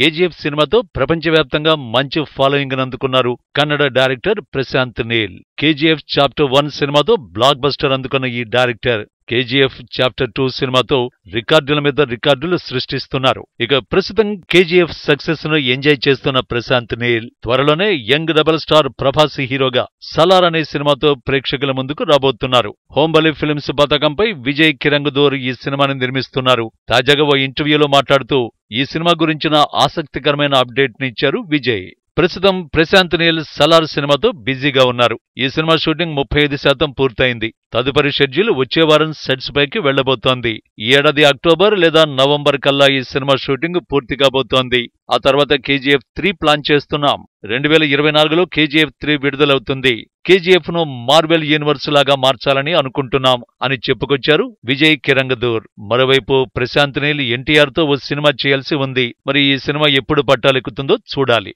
KGF సినిమాతో ప్రపంచవ్యాప్తంగా మంచి ఫాలోయింగ్ అందుకున్నారు. Kannada director Prashanth Neel. KGF chapter one సినిమాతో బ్లాక్ బస్టర్ అందుకున్న ఈ డైరెక్టర్ కేజీఎఫ్ చాప్టర్ టూ సినిమాతో రికార్డుల మీద రికార్డులు సృష్టిస్తున్నారు. ఇక ప్రస్తుతం కేజీఎఫ్ సక్సెస్ను ఎంజాయ్ చేస్తున్న ప్రశాంత్ నీల్ త్వరలోనే యంగ్ డబల్ స్టార్ ప్రభాస్ హీరోగా సలార్ అనే సినిమాతో ప్రేక్షకుల ముందుకు రాబోతున్నారు. హోంబలి ఫిల్మ్స్ పథకంపై విజయ్ కిరంగదూర్ ఈ సినిమాని నిర్మిస్తున్నారు. తాజాగా ఓ ఇంటర్వ్యూలో మాట్లాడుతూ ఈ సినిమా గురించిన ఆసక్తికరమైన అప్డేట్ని ఇచ్చారు విజయ్. ప్రస్తుతం ప్రశాంత్ నీల్ సలార్ సినిమాతో బిజీగా ఉన్నారు. ఈ సినిమా షూటింగ్ ముప్పై ఐదు శాతం పూర్తయింది. తదుపరి షెడ్యూల్ వచ్చే వారం సెట్స్ పైకి వెళ్ళబోతోంది ఈ ఏడాది అక్టోబర్ లేదా నవంబర్ కల్లా ఈ సినిమా షూటింగ్ పూర్తి కాబోతోంది. ఆ తర్వాత కేజీఎఫ్ త్రీ ప్లాన్ చేస్తున్నాం. రెండు వేల ఇరవై నాలుగులో కేజీఎఫ్ త్రీ విడుదలవుతుంది. కేజీఎఫ్ను మార్వెల్ యూనివర్స్ లాగా మార్చాలని అనుకుంటున్నాం అని చెప్పుకొచ్చారు విజయ్ కిరంగదూర్. మరోవైపు ప్రశాంత్ నీల్ ఎన్టీఆర్తో ఓ సినిమా చేయాల్సి ఉంది. మరి ఈ సినిమా ఎప్పుడు పట్టాలెక్కుతుందో చూడాలి.